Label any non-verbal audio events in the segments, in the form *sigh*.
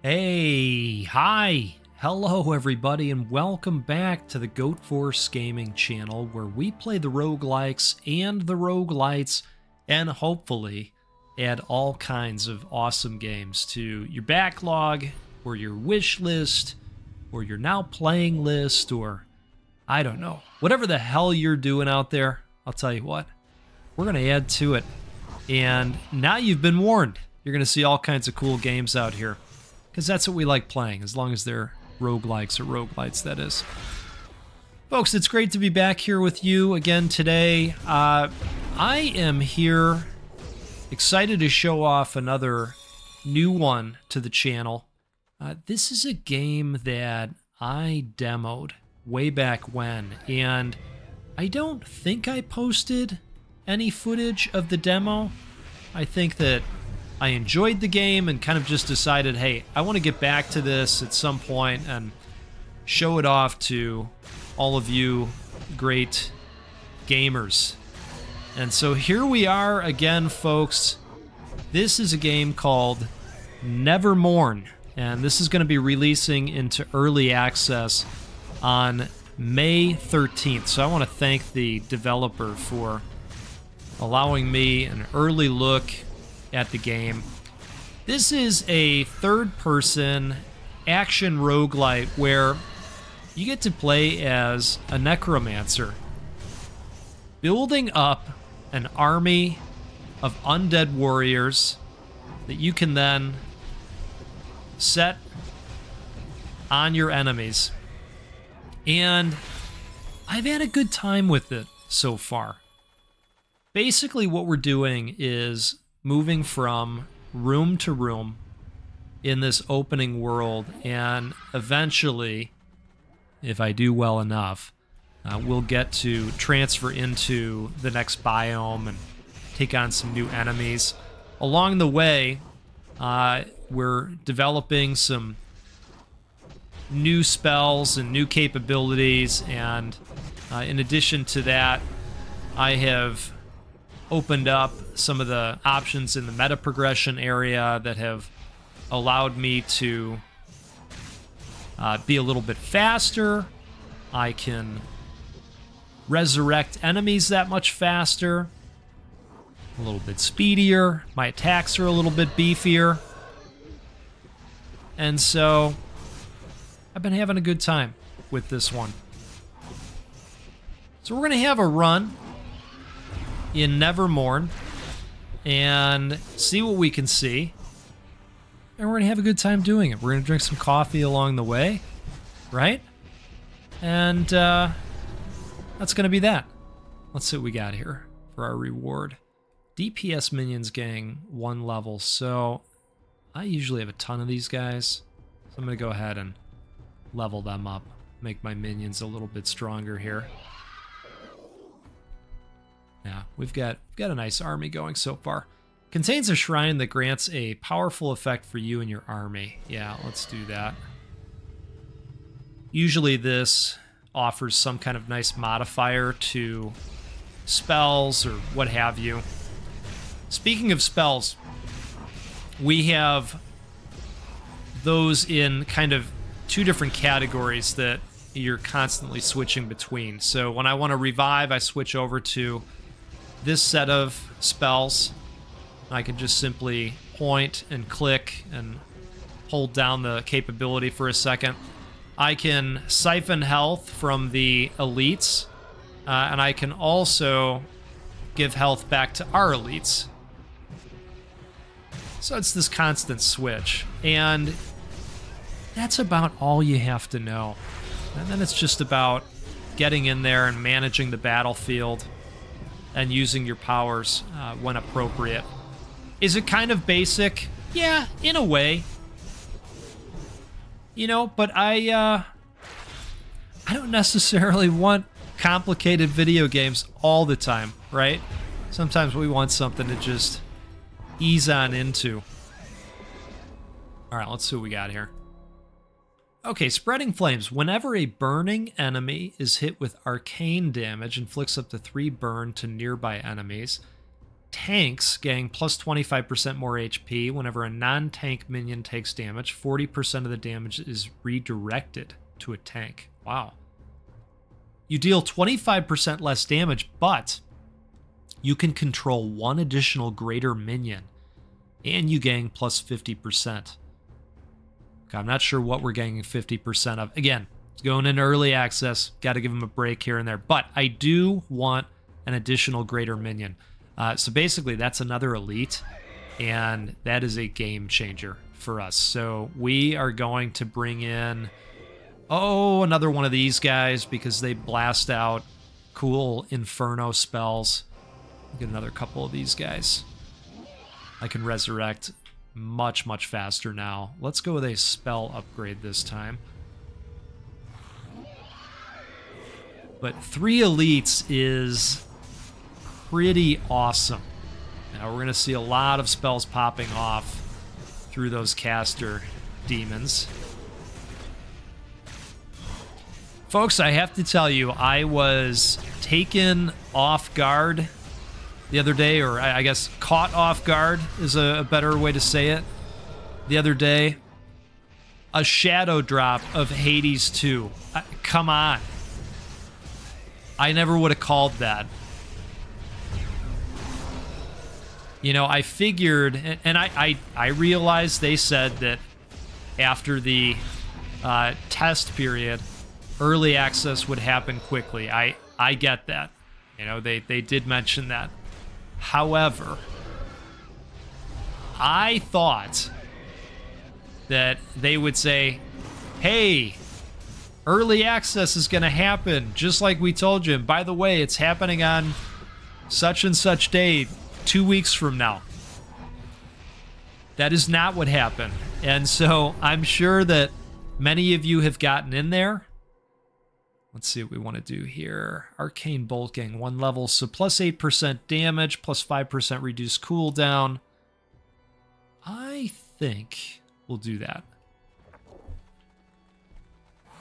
Hey, hi, hello everybody, and welcome back to the Goat Force Gaming channel where we play the roguelikes and the roguelites and hopefully add all kinds of awesome games to your backlog or your wish list or your now playing list or I don't know. Whatever the hell you're doing out there, I'll tell you what, we're going to add to it. And now you've been warned. You're going to see all kinds of cool games out here because that's what we like playing, as long as they're roguelikes or roguelites, that is. Folks, it's great to be back here with you again today. Uh, I am here excited to show off another new one to the channel. Uh, this is a game that I demoed way back when, and I don't think I posted any footage of the demo. I think that I enjoyed the game and kind of just decided, hey, I want to get back to this at some point and show it off to all of you great gamers. And so here we are again, folks. This is a game called Never Mourn, and this is going to be releasing into early access on May 13th. So I want to thank the developer for allowing me an early look at the game. This is a third person action roguelite where you get to play as a necromancer, building up an army of undead warriors that you can then set on your enemies. And I've had a good time with it so far. Basically, what we're doing is moving from room to room in this opening world, and eventually, if I do well enough, uh, we'll get to transfer into the next biome and take on some new enemies. Along the way, uh, we're developing some new spells and new capabilities, and uh, in addition to that, I have opened up some of the options in the meta progression area that have allowed me to uh, be a little bit faster. I can resurrect enemies that much faster, a little bit speedier. My attacks are a little bit beefier. And so I've been having a good time with this one. So we're going to have a run in Never Mourn and see what we can see. And we're going to have a good time doing it. We're going to drink some coffee along the way, right? And uh, that's going to be that. Let's see what we got here for our reward. DPS minions gang one level. So I usually have a ton of these guys. So I'm going to go ahead and level them up. Make my minions a little bit stronger here. Yeah, we've got we've got a nice army going so far. Contains a shrine that grants a powerful effect for you and your army. Yeah, let's do that. Usually this offers some kind of nice modifier to spells or what have you. Speaking of spells, we have those in kind of two different categories that you're constantly switching between. So when I want to revive, I switch over to this set of spells. I can just simply point and click and hold down the capability for a second. I can siphon health from the elites, uh, and I can also give health back to our elites. So it's this constant switch, and that's about all you have to know. And then it's just about getting in there and managing the battlefield and using your powers uh, when appropriate. Is it kind of basic? Yeah, in a way. You know, but I uh, I don't necessarily *laughs* want complicated video games all the time, right? Sometimes we want something to just ease on into. All right, let's see what we got here. Okay, Spreading Flames. Whenever a burning enemy is hit with arcane damage, inflicts up to three burn to nearby enemies. tanks gain plus 25% more HP whenever a non tank minion takes damage. 40% of the damage is redirected to a tank. Wow. You deal 25% less damage, but you can control one additional greater minion and you gain plus 50%. I'm not sure what we're getting 50% of. Again, it's going in early access. Got to give them a break here and there. But I do want an additional greater minion. Uh, so basically, that's another elite, and that is a game changer for us. So we are going to bring in, oh, another one of these guys because they blast out cool Inferno spells. Get another couple of these guys. I can resurrect much, much faster now. Let's go with a spell upgrade this time. But three elites is pretty awesome. Now we're going to see a lot of spells popping off through those caster demons. Folks, I have to tell you, I was taken off guard the other day, or I guess caught off guard is a, better way to say it. The other day, a shadow drop of Hades 2. Uh, come on. I never would have called that. You know, I figured, and I, I, I realized they said that after the uh, test period, early access would happen quickly. I, I get that. You know, they, they did mention that. However, I thought that they would say, hey, early access is going to happen, just like we told you. And by the way, it's happening on such and such day two weeks from now. That is not what happened. And so I'm sure that many of you have gotten in there. Let's see what we want to do here. Arcane Bolt Gang, one level, so plus 8% damage, plus 5% reduced cooldown. I think we'll do that.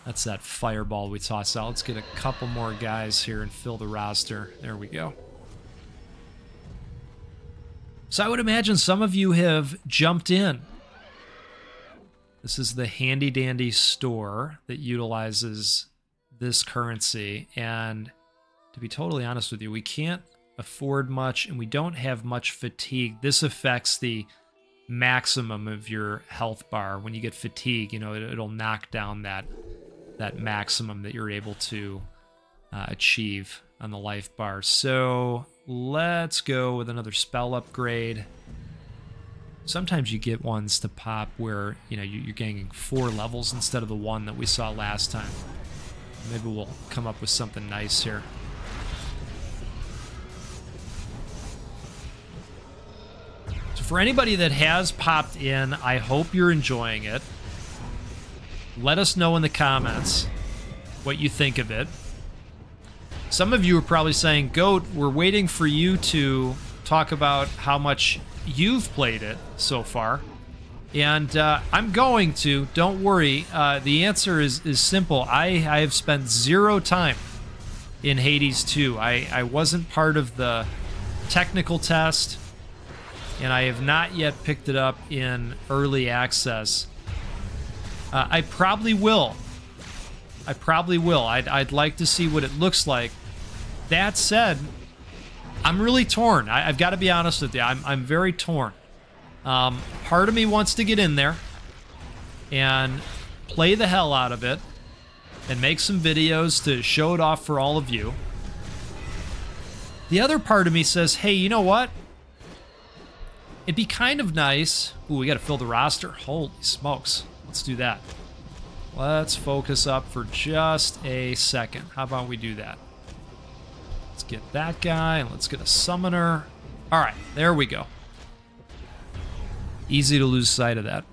That's that fireball we tossed out. Let's get a couple more guys here and fill the roster. There we go. So I would imagine some of you have jumped in. This is the handy dandy store that utilizes this currency. And to be totally honest with you, we can't afford much and we don't have much fatigue. This affects the maximum of your health bar. When you get fatigue, you know, it, will knock down that that maximum that you're able to uh, achieve on the life bar. So let's go with another spell upgrade. Sometimes you get ones to pop where, you know, you're gaining four levels instead of the one that we saw last time. Maybe we'll come up with something nice here. So for anybody that has popped in, I hope you're enjoying it. Let us know in the comments what you think of it. Some of you are probably saying, Goat, we're waiting for you to talk about how much you've played it so far. And uh, I'm going to, don't worry. Uh, the answer is, is simple. I, I have spent zero time in Hades 2. I, I wasn't part of the technical test, and I have not yet picked it up in early access. Uh, I probably will I probably will. I'd, I'd like to see what it looks like. That said, I'm really torn. I, have got to be honest with you. I'm, I'm very torn. Um, part of me wants to get in there and play the hell out of it and make some videos to show it off for all of you. The other part of me says, hey, you know what? It'd be kind of nice. Ooh, we got to fill the roster. Holy smokes. Let's do that. Let's focus up for just a second. How about we do that? Let's get that guy, let's get a summoner. All right, there we go. Easy to lose sight of that.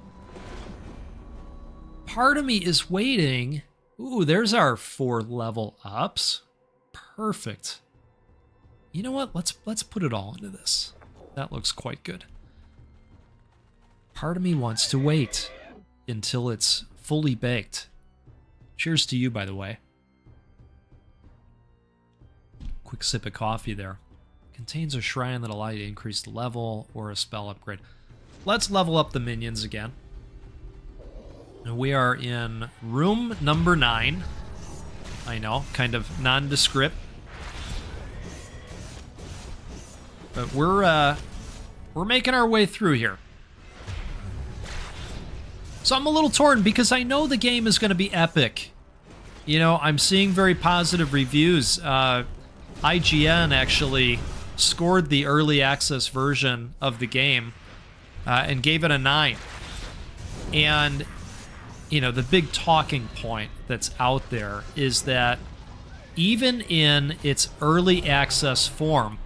Part of me is waiting. Ooh, there's our four level ups. Perfect. You know what? Let's let's put it all into this. That looks quite good. Part of me wants to wait until it's fully baked. Cheers to you, by the way. Quick sip of coffee there. Contains a shrine that'll allow you to increase the level or a spell upgrade. Let's level up the minions again. We are in room number nine. I know, kind of nondescript. But we're uh we're making our way through here. So I'm a little torn because I know the game is going to be epic. You know, I'm seeing very positive reviews. Uh, IGN actually scored the early access version of the game uh, and gave it a 9. And, you know, the big talking point that's out there is that even in its early access form,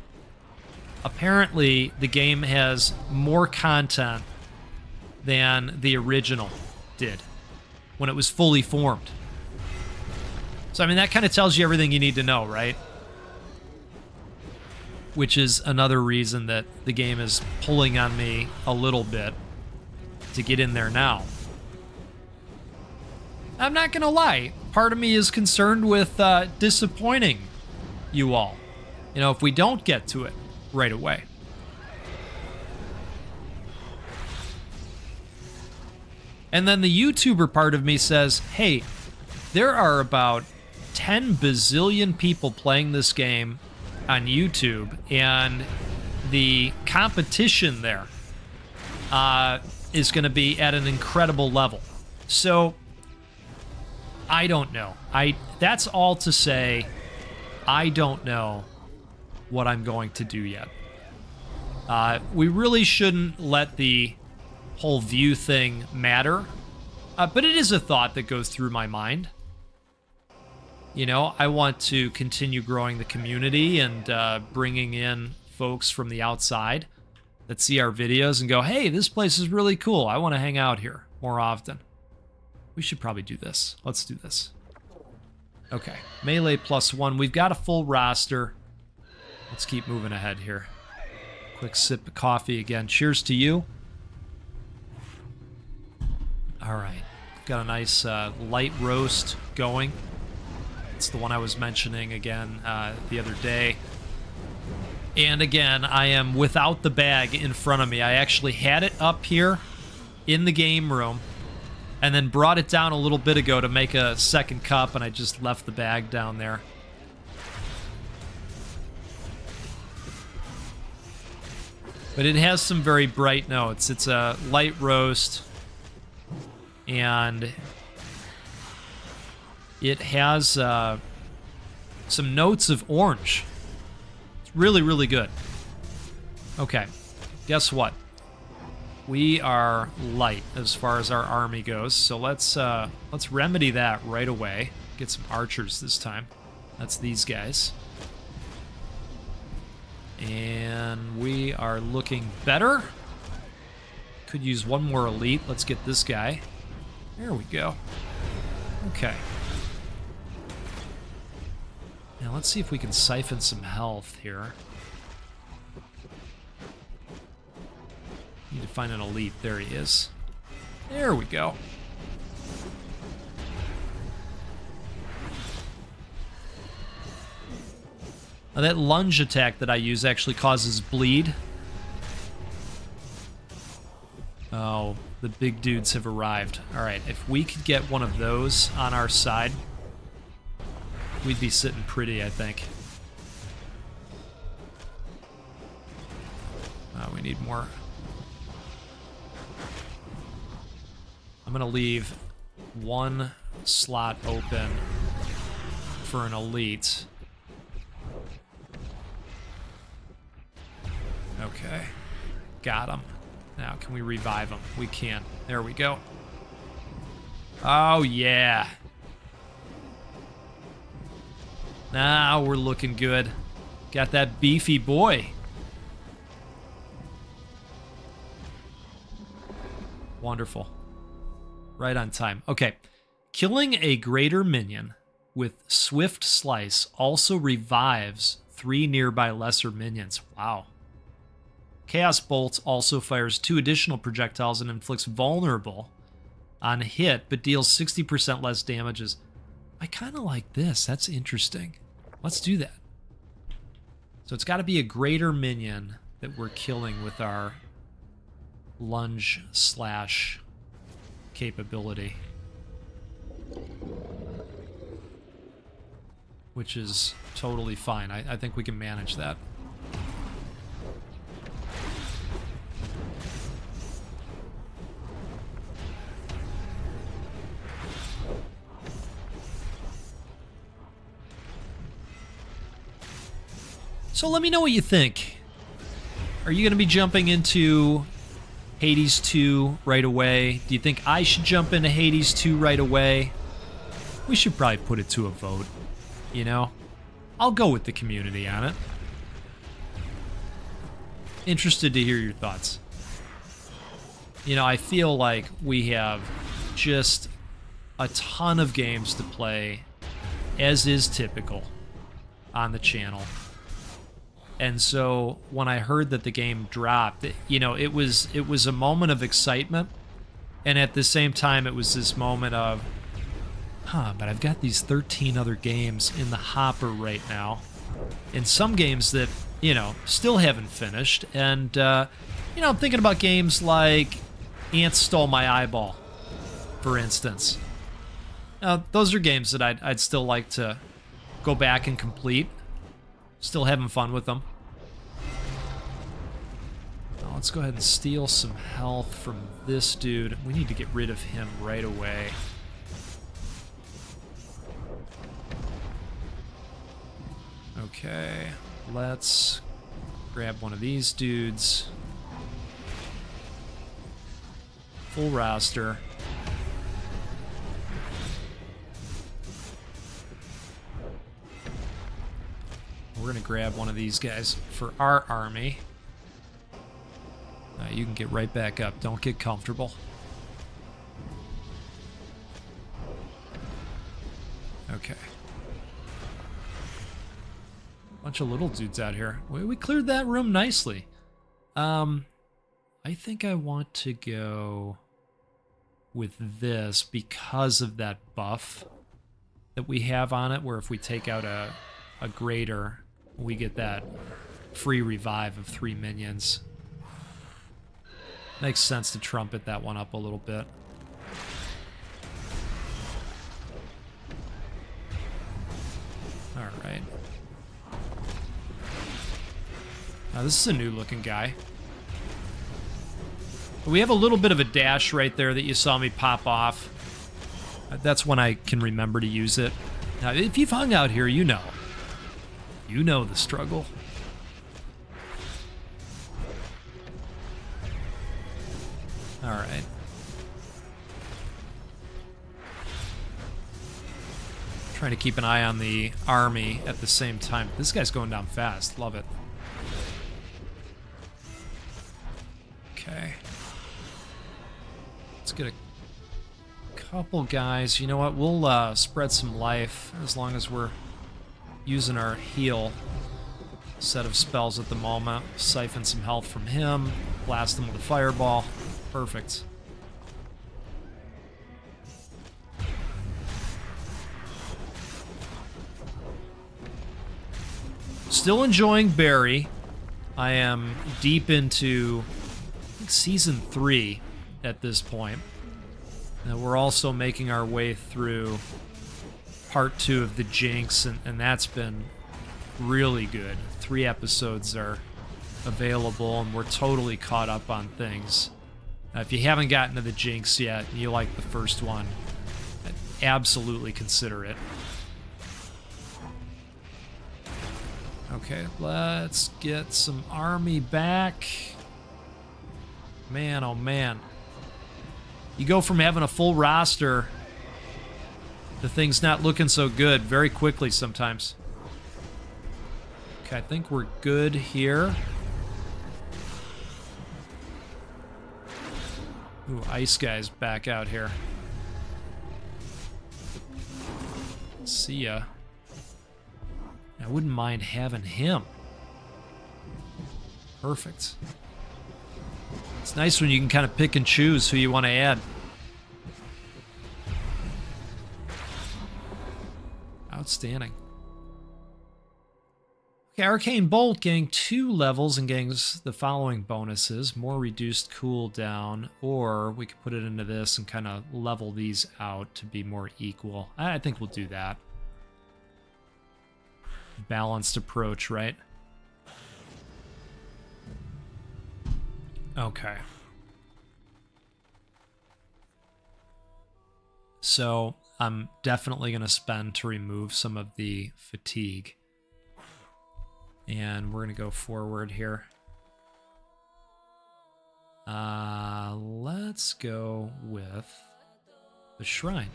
apparently the game has more content than the original did when it was fully formed. So, I mean, that kind of tells you everything you need to know, right? Which is another reason that the game is pulling on me a little bit to get in there now. I'm not going to lie. Part of me is concerned with uh, disappointing you all. You know, if we don't get to it right away. And then the YouTuber part of me says, hey, there are about 10 bazillion people playing this game on YouTube, and the competition there uh, is going to be at an incredible level. So, I don't know. I that's all to say. I don't know what I'm going to do yet. Uh, we really shouldn't let the whole view thing matter, uh, but it is a thought that goes through my mind. You know, I want to continue growing the community and uh, bringing in folks from the outside that see our videos and go, hey, this place is really cool. I want to hang out here more often. We should probably do this. Let's do this. Okay, melee plus one. We've got a full roster. Let's keep moving ahead here. Quick sip of coffee again. Cheers to you. All right. Got a nice uh, light roast going. It's the one I was mentioning again uh, the other day. And again, I am without the bag in front of me. I actually had it up here in the game room and then brought it down a little bit ago to make a second cup, and I just left the bag down there. But it has some very bright notes. It's a light roast, and it has uh, some notes of orange. It's really, really good. Okay, guess what? We are light as far as our army goes, so let's uh, let's remedy that right away. Get some archers this time. That's these guys. And we are looking better. Could use one more elite. Let's get this guy. There we go. Okay. Now let's see if we can siphon some health here. Need to find an elite. There he is. There we go. Now that lunge attack that I use actually causes bleed. Oh, the big dudes have arrived. Alright, if we could get one of those on our side, we'd be sitting pretty, I think. Oh, we need more. I'm going to leave one slot open for an elite. Okay. Got him. Now, can we revive him? We can. There we go. Oh, yeah. Now we're looking good. Got that beefy boy. Wonderful. Right on time. Okay. Killing a greater minion with Swift Slice also revives three nearby lesser minions. Wow. Chaos Bolt also fires two additional projectiles and inflicts vulnerable on hit, but deals 60% less damages. I kind of like this. That's interesting. Let's do that. So it's got to be a greater minion that we're killing with our lunge slash capability. Which is totally fine. I, I think we can manage that. So let me know what you think. Are you going to be jumping into Hades 2 right away? Do you think I should jump into Hades 2 right away? We should probably put it to a vote, you know? I'll go with the community on it. Interested to hear your thoughts. You know, I feel like we have just a ton of games to play, as is typical on the channel. And so when I heard that the game dropped, you know, it was it was a moment of excitement, and at the same time, it was this moment of, huh, but I've got these 13 other games in the hopper right now, and some games that you know still haven't finished, and uh, you know, I'm thinking about games like Ants Stole My Eyeball, for instance. Those are games that I'd, I'd still like to go back and complete. Still having fun with them. Now let's go ahead and steal some health from this dude. We need to get rid of him right away. Okay, let's grab one of these dudes. Full roster. Grab one of these guys for our army. Uh, you can get right back up. Don't get comfortable. Okay. Bunch of little dudes out here. We, we cleared that room nicely. Um, I think I want to go with this because of that buff that we have on it, where if we take out a, a greater, we get that free revive of three minions. Makes sense to trumpet that one up a little bit. Alright. Now this is a new looking guy. We have a little bit of a dash right there that you saw me pop off. That's when I can remember to use it. Now, if you've hung out here, you know. You know the struggle. All right. Trying to keep an eye on the army at the same time. This guy's going down fast. Love it. Okay. Let's get a couple guys. You know what? We'll uh, spread some life as long as we're using our heal set of spells at the moment. Siphon some health from him, blast him with a fireball. Perfect. Still enjoying Barry. I am deep into season three at this point. And we're also making our way through part two of the Jinx, and, and that's been really good. Three episodes are available, and we're totally caught up on things. If you haven't gotten to the Jinx yet, and you like the first one, absolutely consider it. Okay, let's get some army back. Man, oh man. You go from having a full roster the thing's not looking so good very quickly sometimes. Okay, I think we're good here. Ooh, Ice Guy's back out here. See ya. I wouldn't mind having him. Perfect. It's nice when you can kind of pick and choose who you want to add. Outstanding. Okay, Arcane Bolt gain two levels and gains the following bonuses. More reduced cooldown, or we could put it into this and kind of level these out to be more equal. I think we'll do that. Balanced approach, right? Okay. So I'm definitely going to spend to remove some of the fatigue. And we're going to go forward here. Uh, let's go with the shrine.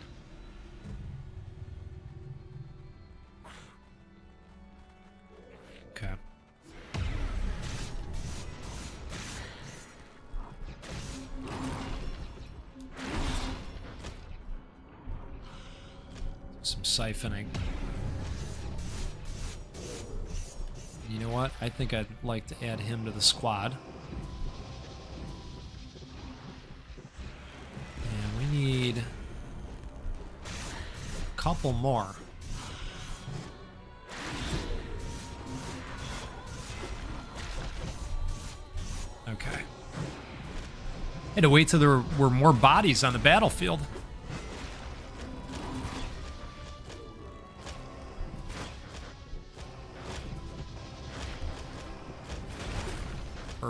Some siphoning. You know what? I think I'd like to add him to the squad. And we need a couple more. Okay. Had to wait till there were more bodies on the battlefield.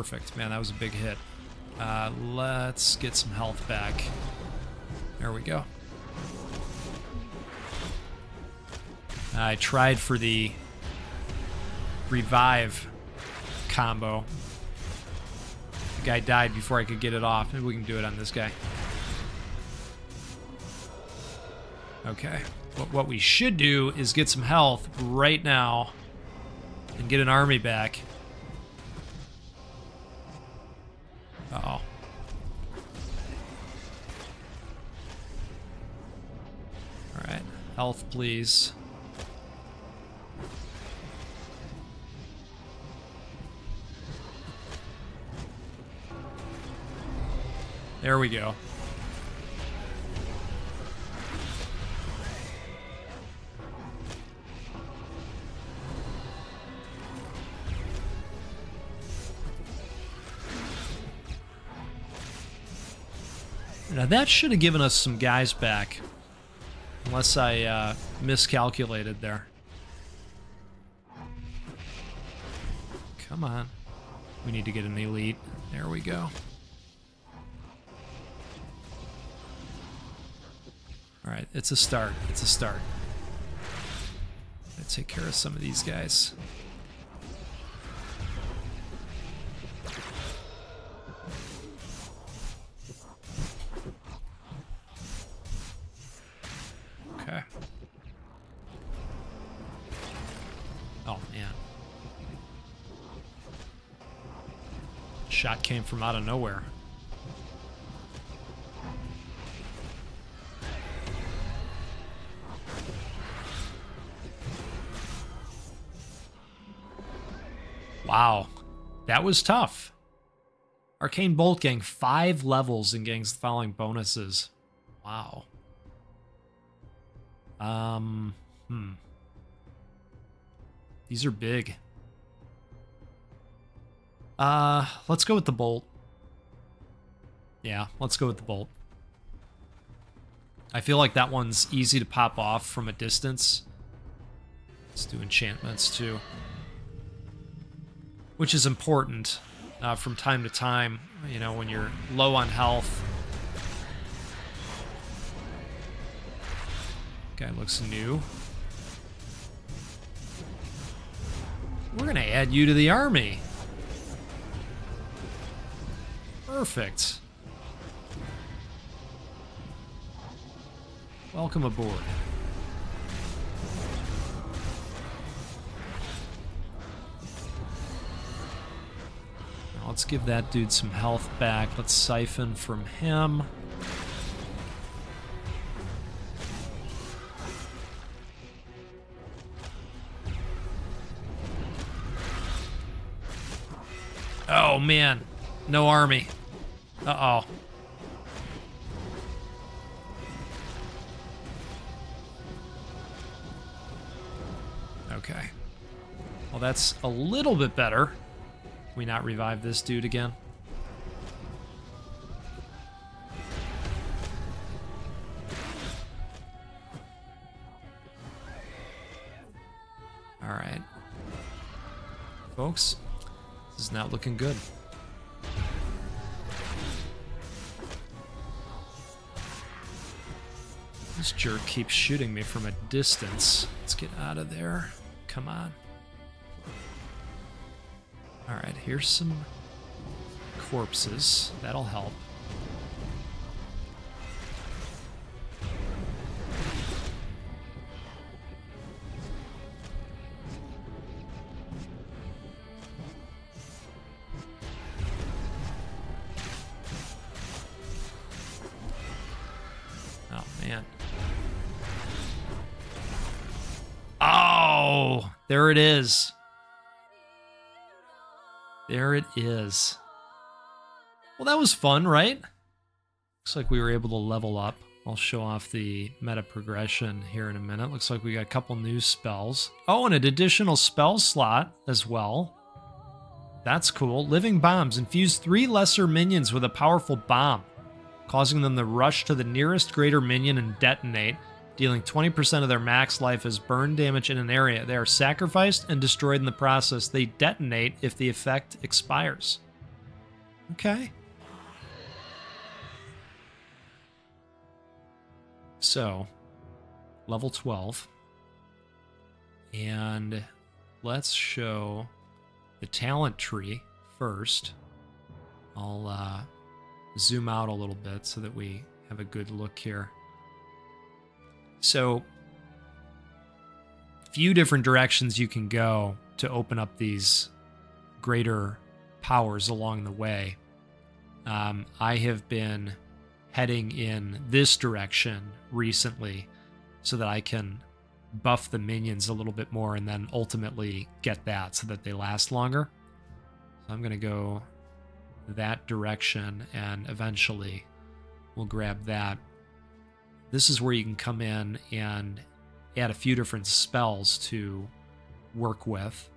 Perfect. Man, that was a big hit. Uh, let's get some health back. There we go. I tried for the revive combo. The guy died before I could get it off. Maybe we can do it on this guy. Okay. What, what we should do is get some health right now and get an army back. Health, please. There we go. Now that should have given us some guys back. Unless I uh, miscalculated there. Come on. We need to get an elite. There we go. Alright, it's a start. It's a start. Let's take care of some of these guys. Shot came from out of nowhere. Wow. That was tough. Arcane Bolt gang, five levels and gangs the following bonuses. Wow. Um, hmm. These are big. Uh, let's go with the bolt. Yeah, let's go with the bolt. I feel like that one's easy to pop off from a distance. Let's do enchantments too. Which is important uh, from time to time, you know, when you're low on health. Guy looks new. We're gonna add you to the army. Perfect. Welcome aboard. Now let's give that dude some health back. Let's siphon from him. Oh man, no army. Uh-oh. Okay. Well, that's a little bit better. Can we not revive this dude again? All right. Folks, this is not looking good. This jerk keeps shooting me from a distance. Let's get out of there. Come on. Alright, here's some corpses. That'll help. Oh, man. There it is. There it is. Well, that was fun, right? Looks like we were able to level up. I'll show off the meta progression here in a minute. Looks like we got a couple new spells. Oh, and an additional spell slot as well. That's cool. Living bombs. Infuse three lesser minions with a powerful bomb, causing them to rush to the nearest greater minion and detonate, dealing 20% of their max life as burn damage in an area. They are sacrificed and destroyed in the process. They detonate if the effect expires. Okay. So, level 12. And let's show the talent tree first. I'll uh, zoom out a little bit so that we have a good look here. So, few different directions you can go to open up these greater powers along the way. Um, I have been heading in this direction recently so that I can buff the minions a little bit more and then ultimately get that so that they last longer. So I'm going to go that direction and eventually we'll grab that. This is where you can come in and add a few different spells to work with.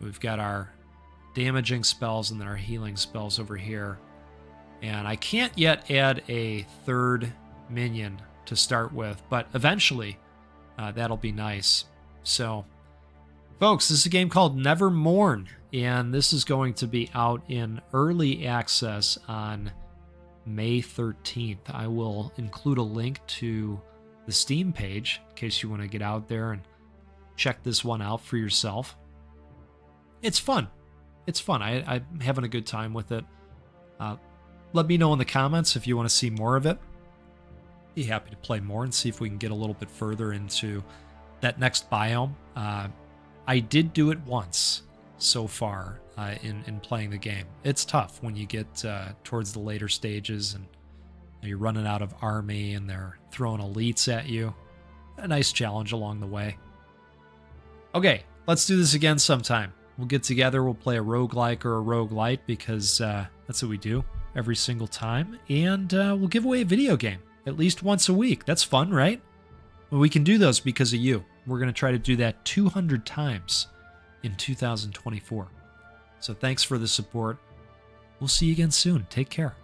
We've got our damaging spells and then our healing spells over here. And I can't yet add a third minion to start with, but eventually uh, that'll be nice. So, folks, this is a game called Never Mourn, and this is going to be out in early access on May 13th. I will include a link to the Steam page in case you want to get out there and check this one out for yourself. It's fun. It's fun. I, am having a good time with it. Uh, let me know in the comments if you want to see more of it. Be happy to play more and see if we can get a little bit further into that next biome. Uh, I did do it once so far uh, in in playing the game. It's tough when you get uh, towards the later stages and you're running out of army and they're throwing elites at you. A nice challenge along the way. Okay, let's do this again sometime. We'll get together, we'll play a roguelike or a roguelite because uh, that's what we do every single time. And uh, we'll give away a video game at least once a week. That's fun, right? Well, we can do those because of you. We're going to try to do that 200 times in 2024. So thanks for the support. We'll see you again soon. Take care.